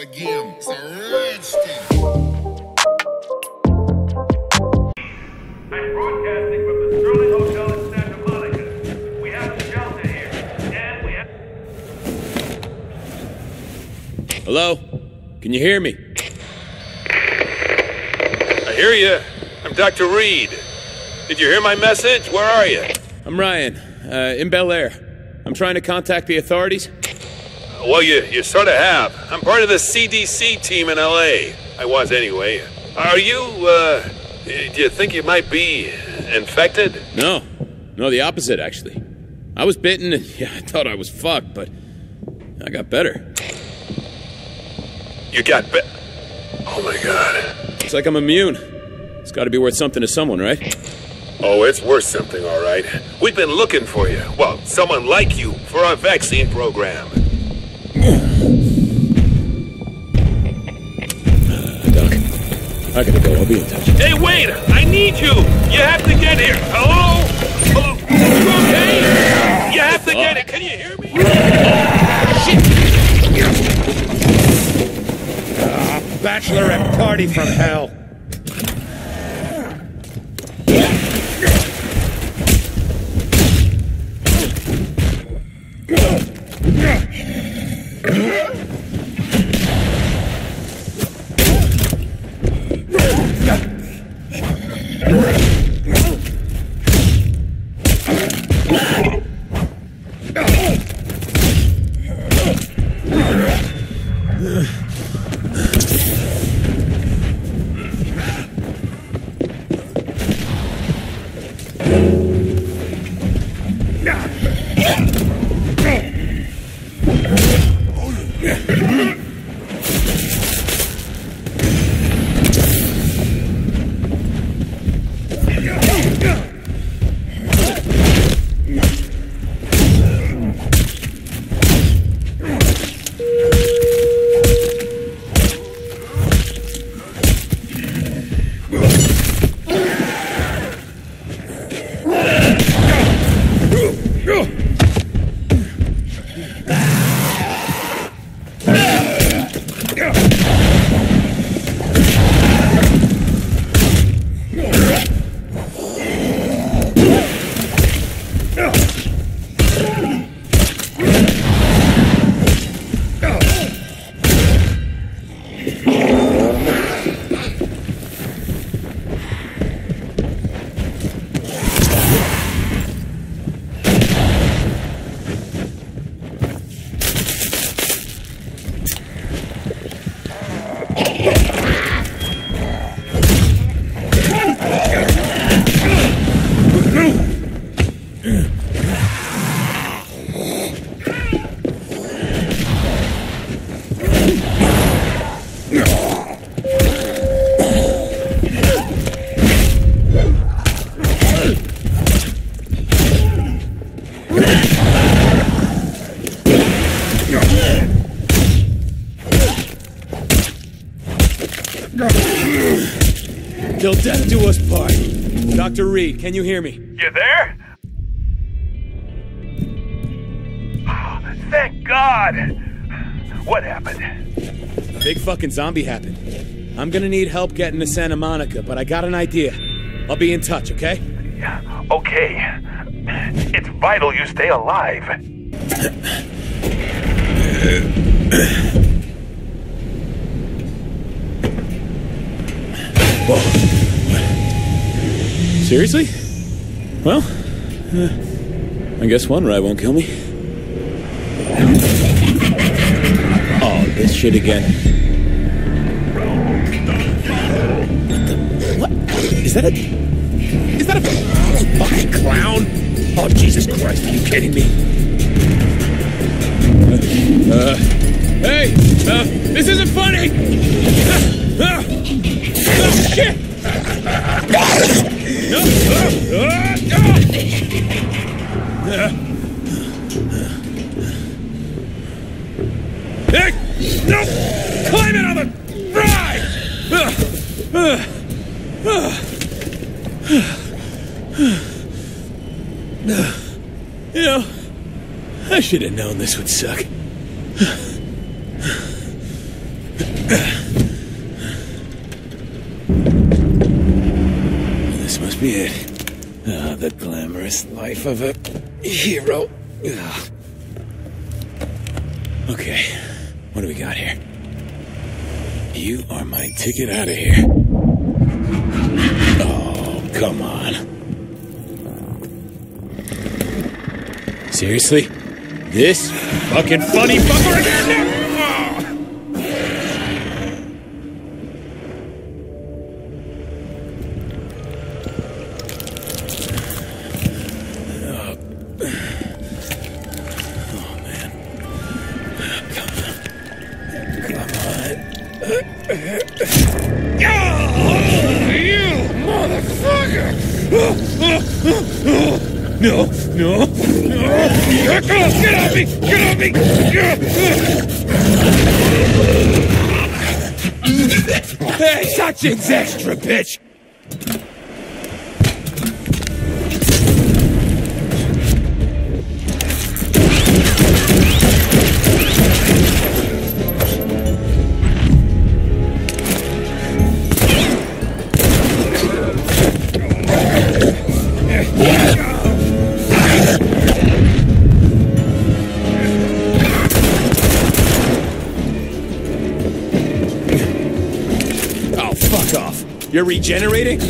the game. It's a rich. I'm broadcasting from the Sterling Hotel in Santa Monica. We have the Delta here, and we have. Hello? Can you hear me? I hear you. I'm Dr. Reed. Did you hear my message? Where are you? I'm Ryan, uh, in Bel Air. I'm trying to contact the authorities. Well, you, you sort of have. I'm part of the CDC team in LA. I was anyway. Are you, uh, do you think you might be infected? No. No, the opposite, actually. I was bitten and, yeah, I thought I was fucked, but I got better. You got bit. Oh my god. It's like I'm immune. It's gotta be worth something to someone, right? Oh, it's worth something, all right. We've been looking for you. Well, someone like you for our vaccine program. Doc, I gotta go. I'll be in touch. Hey, wait! I need you! You have to get here! Hello? Hello? You okay? You have to get it! Can you hear me? Ah, Shit! Bachelorette party from hell. Till death do us part. Dr. Reed, can you hear me? You there? Oh, thank God! What happened? A big fucking zombie happened. I'm gonna need help getting to Santa Monica, but I got an idea. I'll be in touch, okay? Yeah, okay. It's vital you stay alive. Seriously? Well, uh, I guess one ride won't kill me. Oh, this shit again. What the? What? Is that a. Is that a fucking clown? Oh, Jesus Christ, are you kidding me? Uh, hey! Uh, this isn't funny! Ah, ah, shit! Hey! No! On the ride! You know, I should have known this would suck. This must be it. Ah, the glamorous life of a hero. Ugh. Okay, what do we got here? You are my ticket out of here. Oh, come on. Seriously? This fucking funny fucker again? No, no, no! Get off! Get off me! Get off me! Hey, such an extra, bitch! You're regenerating?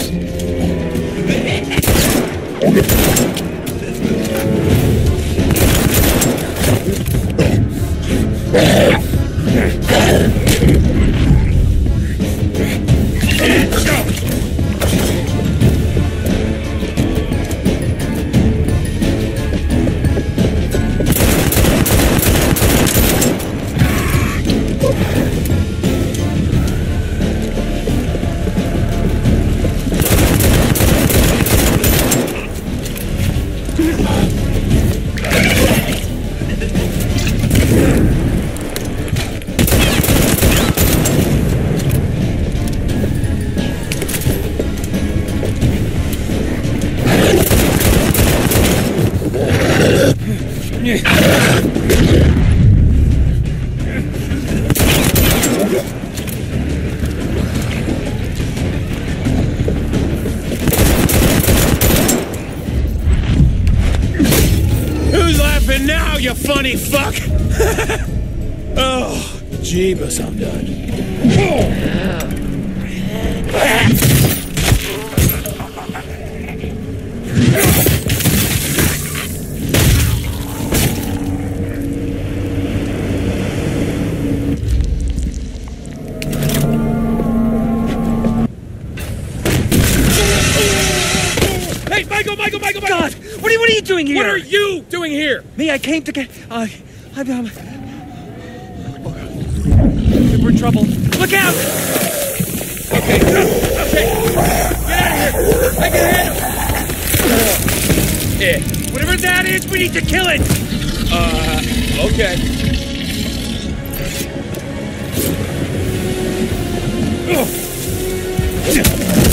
Michael, Michael! God, what are, you- what are you doing here? What are you doing here? Me, I came to get. Uh, I'm. Um, we're in trouble. Look out! Okay, okay. Get out of here. I can handle it. Whatever that is, we need to kill it. Uh, okay. Let's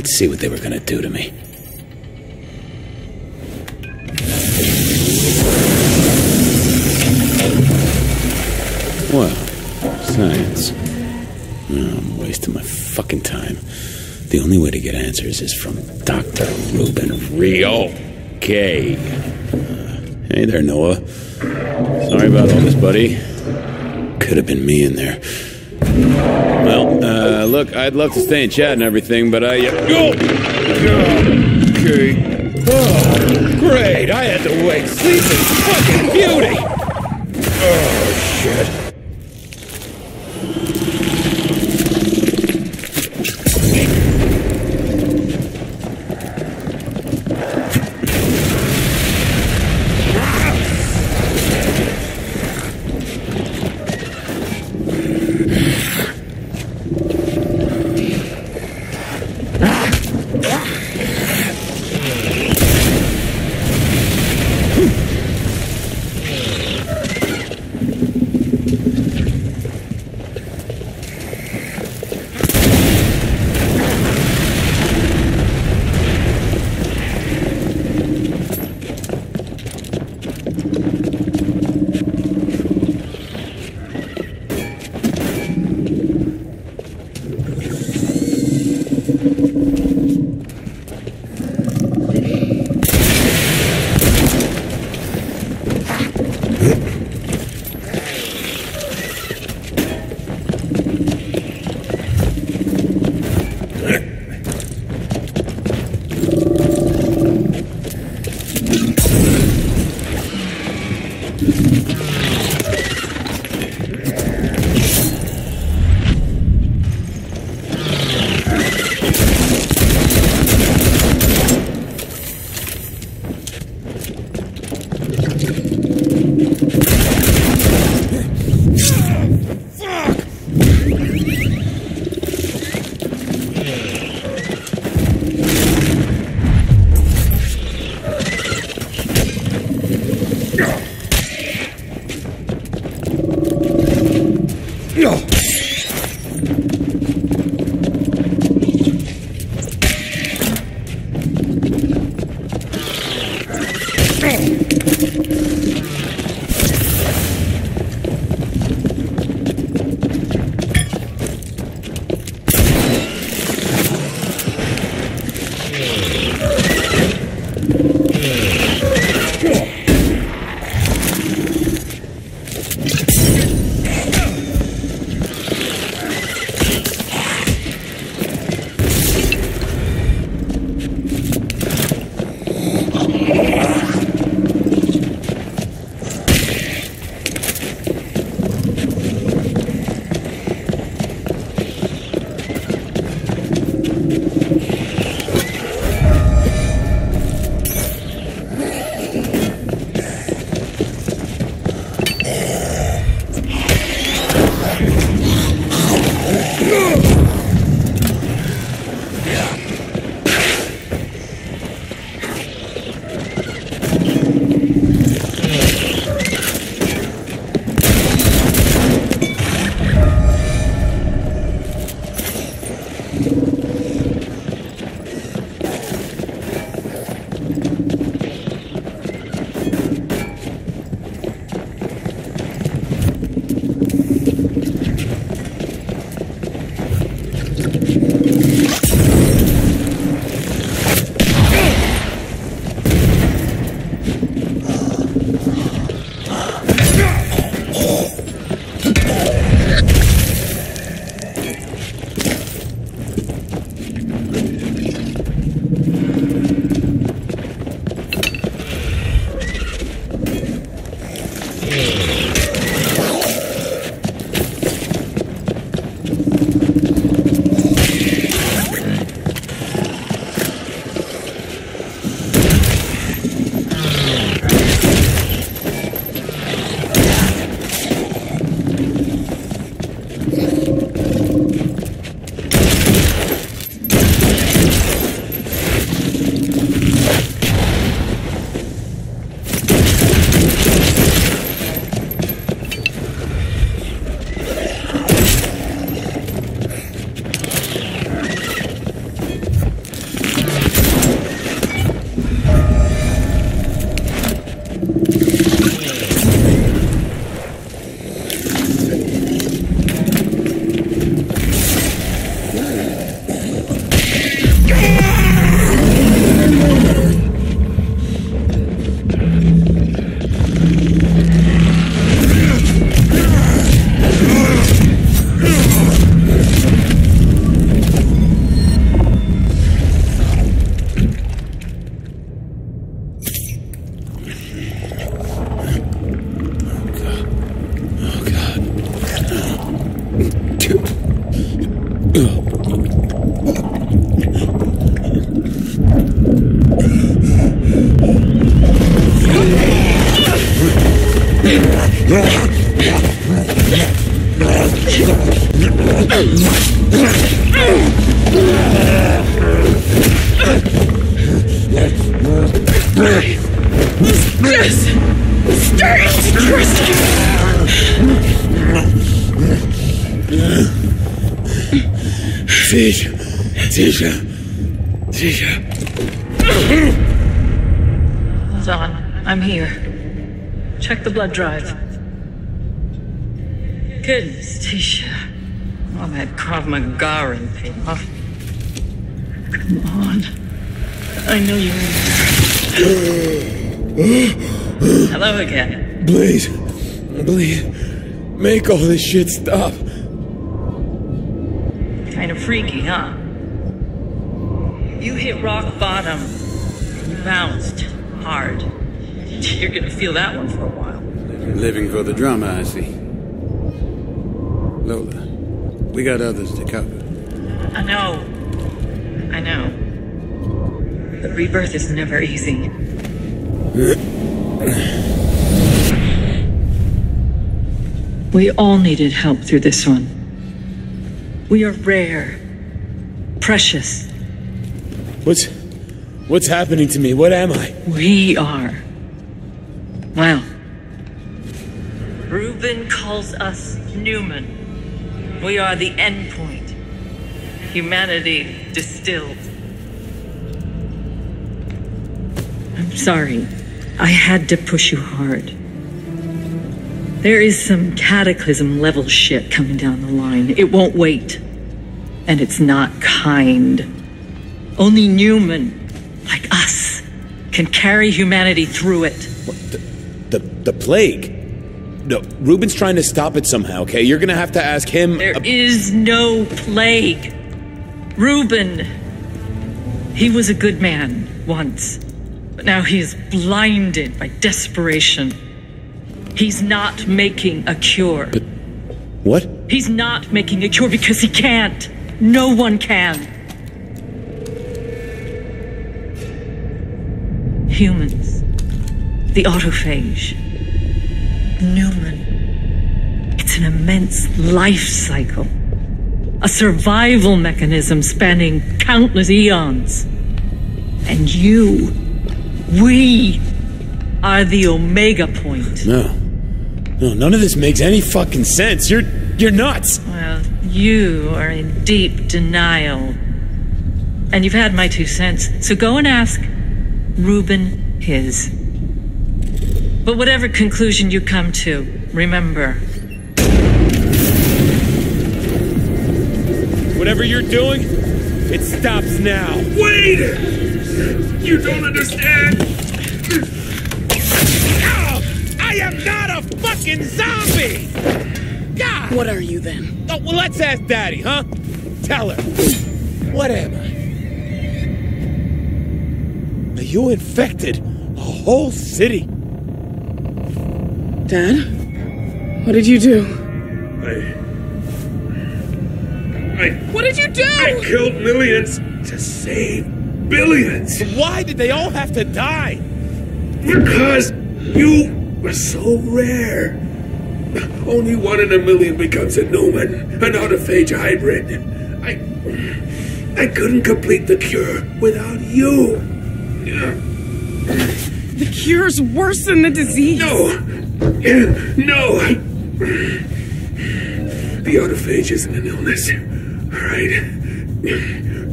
let's see what they were gonna do to me. Well, science. I'm wasting my fucking time. The only way to get answers is from Dr. Reuben Rio. K. Uh, hey there, Noah. Sorry about all this, buddy. Could have been me in there. Well, uh, look, I'd love to stay and chat and everything, but I. Uh, oh! Okay. Oh, great! I had to wait. Sleeping fucking beauty! Oh, shit. Check the blood drive. Goodness, Tisha. All that Krav Maga paid off. Come on. I know you. Hello again. Please. Please. Make all this shit stop. Kind of freaky, huh? You hit rock bottom. You bounced hard. You're gonna feel that one for a while. Living for the drama, I see. Lola, we got others to cover. I know. I know. But rebirth is never easy. We all needed help through this one. We are rare, precious. What's. What's happening to me? What am I? We are. Well, Reuben calls us Numen. We are the endpoint. Humanity distilled. I'm sorry. I had to push you hard. There is some cataclysm level shit coming down the line. It won't wait. And it's not kind. Only Numen, like us, can carry humanity through it. The, plague? No, Reuben's trying to stop it somehow, okay? You're gonna have to ask him. There is no plague. Reuben, he was a good man once, but now he is blinded by desperation. He's not making a cure. But what? He's not making a cure because he can't. No one can. Humans. The autophage. Numen. It's an immense life cycle. A survival mechanism spanning countless eons. And you, we, are the omega point. No. No, none of this makes any fucking sense. You're. You're nuts! Well, you are in deep denial. And you've had my two cents, so go and ask Reuben his. But whatever conclusion you come to, remember, Whatever you're doing, it stops now. Wait! You don't understand! Ow! I am not a fucking zombie! God! What are you then? Oh, well, let's ask Daddy, huh? Tell her. What am I? You infected a whole city. Dad? What did you do? I. I. What did you do? I killed millions to save billions! Why did they all have to die? Because you were so rare. Only one in a million becomes a Numen, an autophage hybrid. I. I couldn't complete the cure without you. The cure's worse than the disease. No! No! The autophagy isn't an illness. Alright?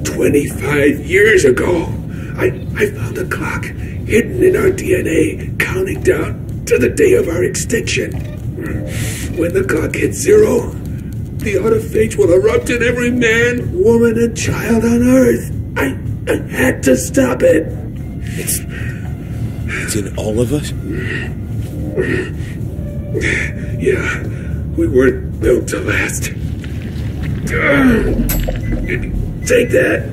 25 years ago, I, I found a clock hidden in our DNA, counting down to the day of our extinction. When the clock hits zero, the autophage will erupt in every man, woman, and child on Earth. I, I had to stop it. It's. It's in all of us? Yeah, we weren't built to last. Take that.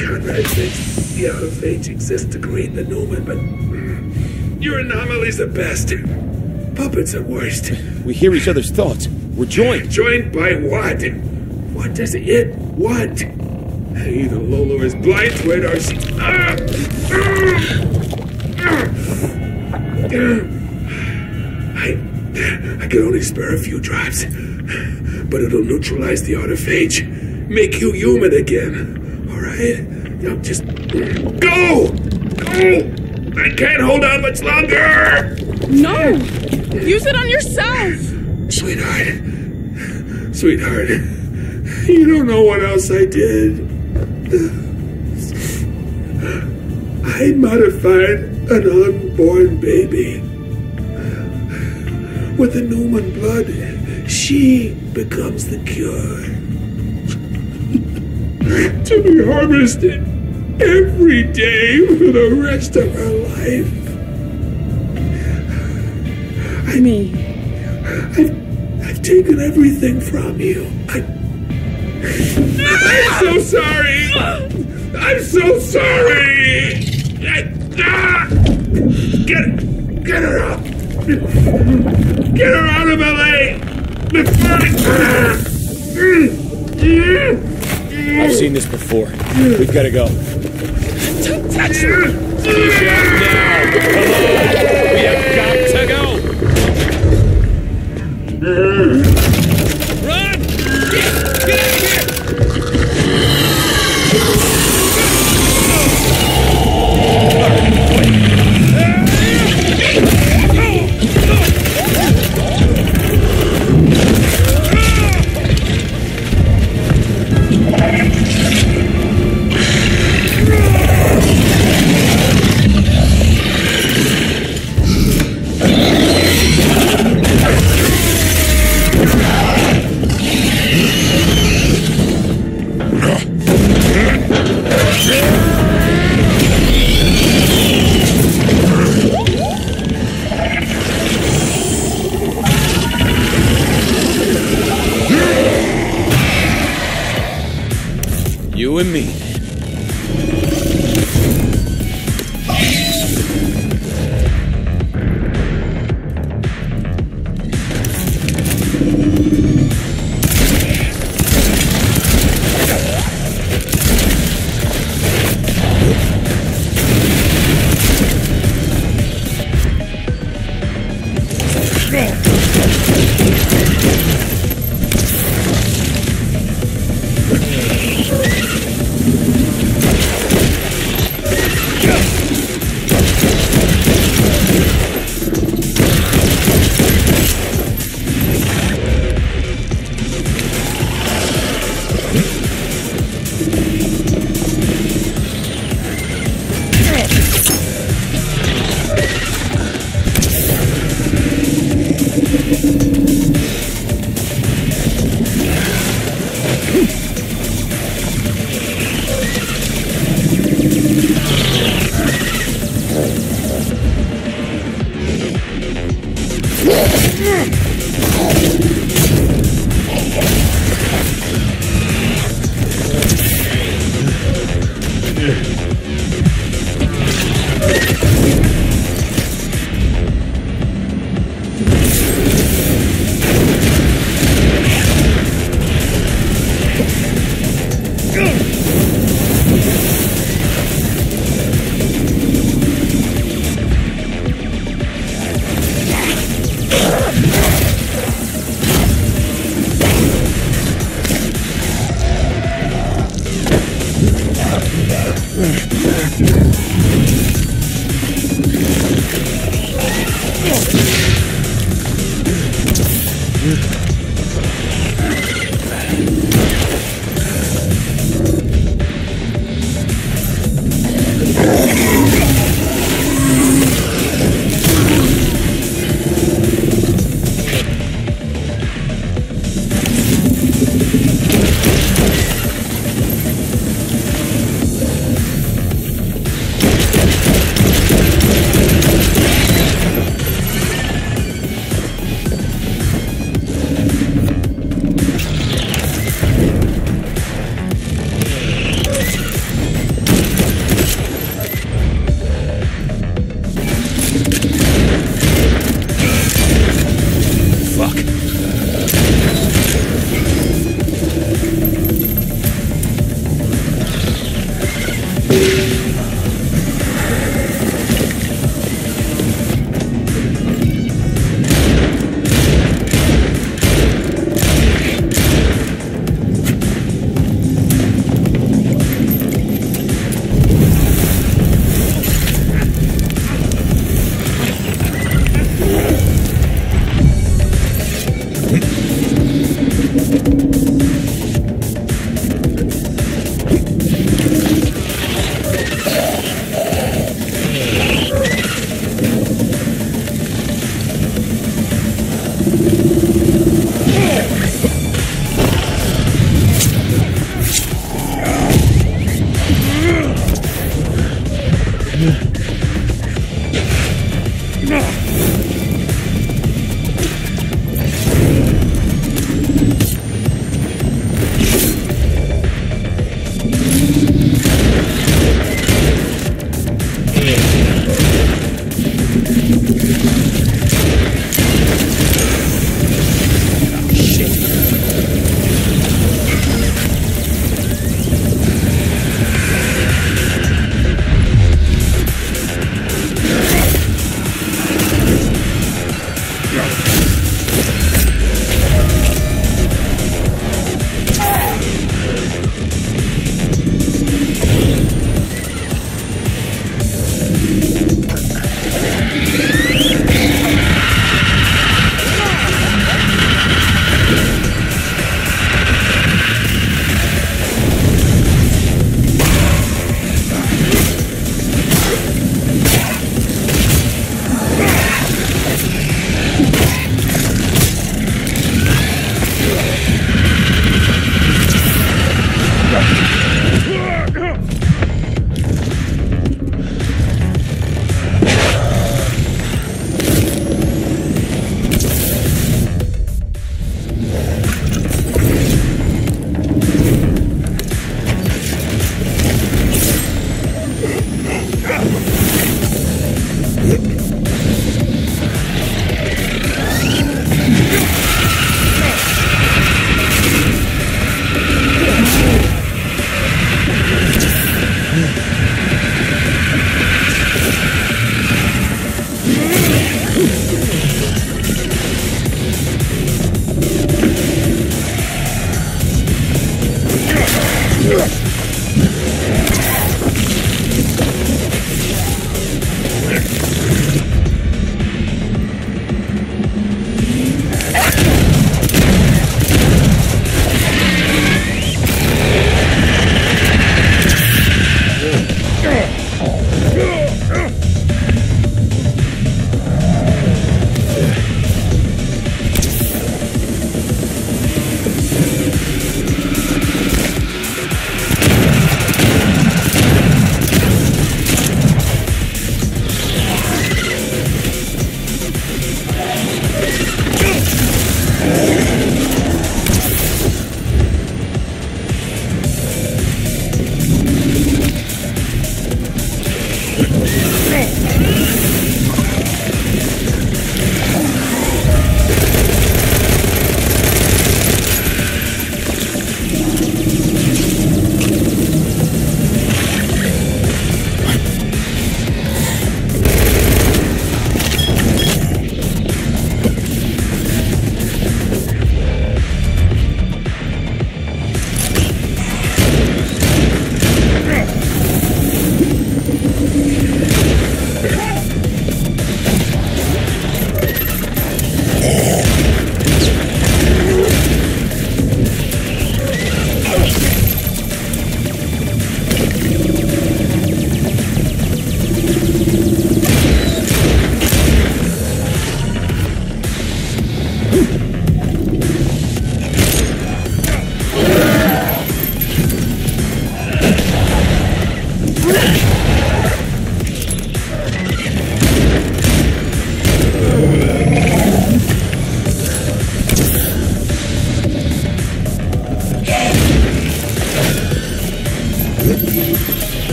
Conrad thinks the autophage exists to create the Numen, but your anomaly's the best. Puppets are worst. We hear each other's thoughts. We're joined. Joined by what? What does it want? Either Lolo is blind to it or she. Ah! Ah! I, I can only spare a few drops, but it'll neutralize the autophage, make you human again. All right? Now just go, go. I can't hold on much longer. No! Use it on yourself! Sweetheart, sweetheart, you don't know what else I did. I modified an unborn baby. With the Numen blood, she becomes the cure. to be harvested every day for the rest of her life. Me. I've, I've taken everything from you. I, I'm so sorry. I'm so sorry. I- ah! Get, get her up. Get her out of LA. Before I, I've seen this before. We've got to go. Don't touch me! Now, come on. We have got to go.